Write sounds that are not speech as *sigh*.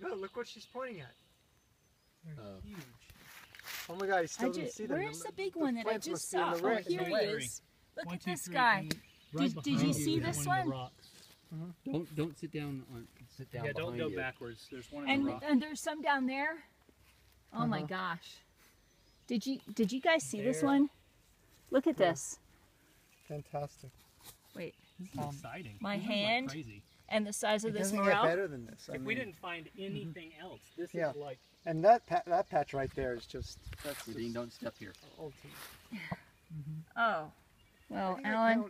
No, look what she's pointing at. They're Oh. huge. Oh my god, he still I didn't ju- see them. where's the big one that I just must be in saw? Oh, here he is. Look One, at two, this three, guy. eight. Did- did you see there's this one in one? the rocks. Don't don't sit down on sit down Yeah, don't go you. backwards. There's one in And the rock. and there's some down there. Oh my Uh-huh. gosh. Did you did you guys see this one? Look at Yeah. this. Fantastic. Wait. This is Um, exciting. my These are, like, hand crazy. And the size of It this doesn't get morel. better than this. I If we didn't find anything mm-hmm. else, this Yeah. is like And that pa- that patch right there is just that's Dean, just don't step here. ultimate. *laughs* Oh. Well, I think I Alan, count